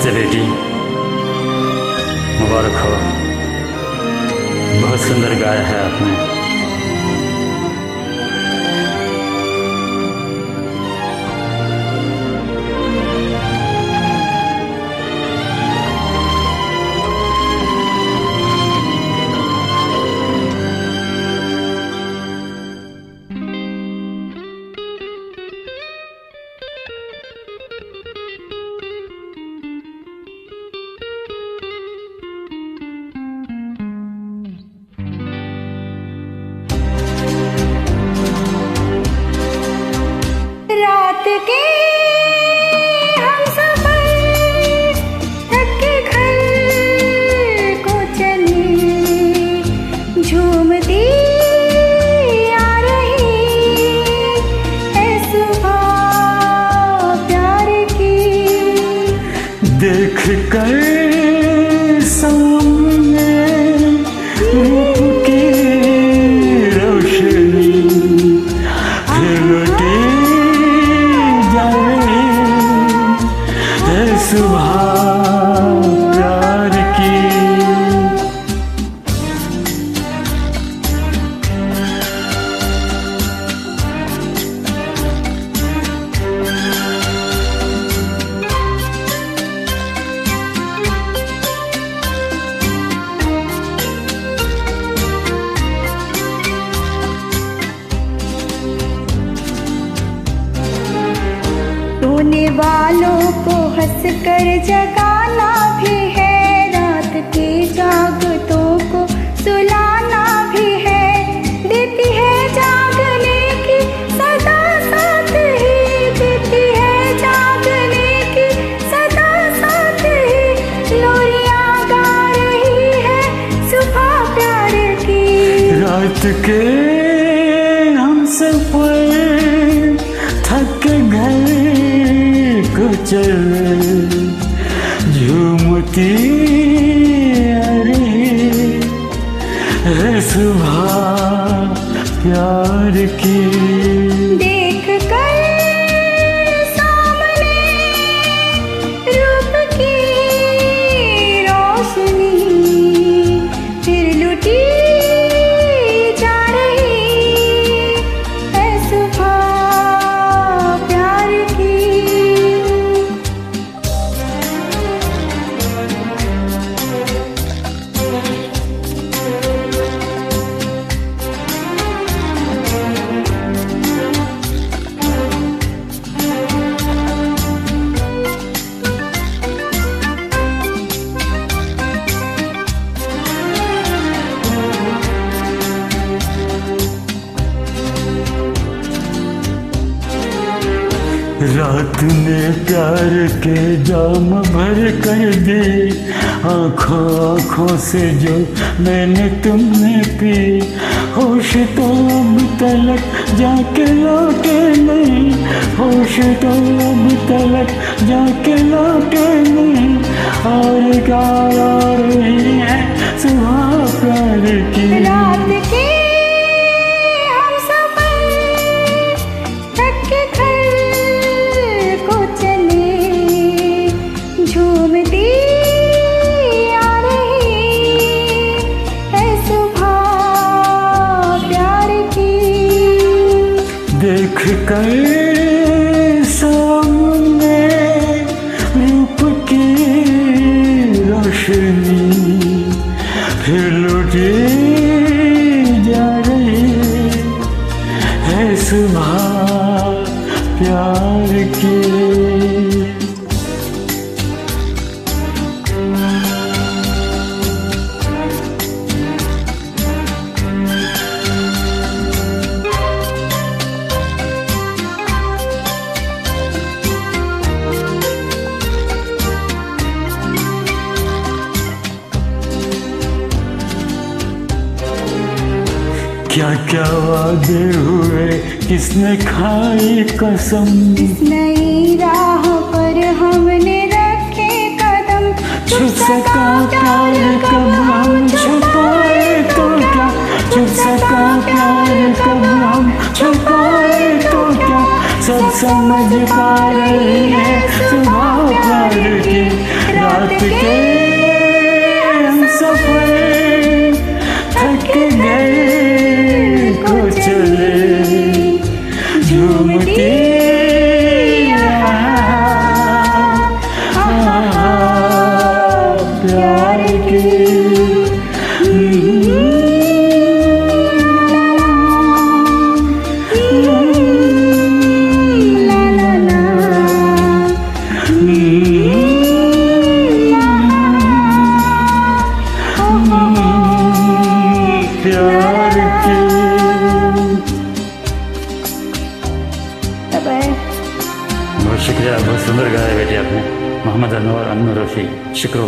नमस्ते बेटी। मुबारक हो। बहुत सुंदर गाया है आपने। देख रोने वालों को हंस कर जगाना भी है। रात के जागतों को सुलाना भी है। देती है जागने की, सदा साथ ही देती है जागने की, सदा साथ ही लोरियाँ गा रही है। सुबह प्यार की। रात के चले झूमती अरे सुबह प्यार की रात ने प्यार के जाम भर कर दे। आँखों आँखों से जो मैंने तुमने पी, होश तो अब तलक जाके लौटे नहीं। होश तो अब तलक जाके लौटे नहीं। और गाया रही है सुबह प्यार के। देख कर सामने रूप की रोशनी फिर लुटी जा रही है सुबह प्यार की। क्या क्या वादे हुए? किसने खाई कसम? इस नई राह पर हमने रखे कदम? छुप सका प्यार कब हम छुपाए तो क्या? छुप सका प्यार कब हम छुपाए तो क्या? सब समझ पा रही है। सुबह प्यार की रात के प्यार की। ला ला ला प्यार की। बाय बहुत शुक्रिया बहुत सुंदर गाया बेटे आपने। मोहम्मद अनवर अनवर रफ़ी शुक्र